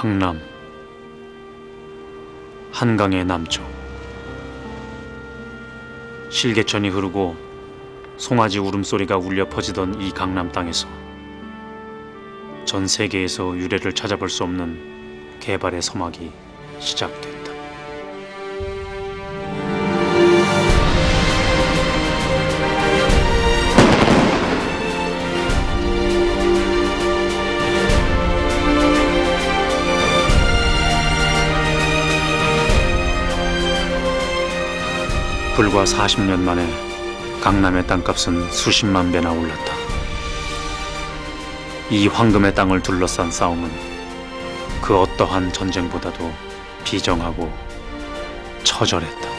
강남 한강의 남쪽 실개천이 흐르고 송아지 울음소리가 울려 퍼지던 이 강남 땅에서 전 세계에서 유래를 찾아볼 수 없는 개발의 서막이 시작됐다. 불과 40년 만에 강남의 땅값은 수십만 배나 올랐다. 이 황금의 땅을 둘러싼 싸움은 그 어떠한 전쟁보다도 비정하고 처절했다.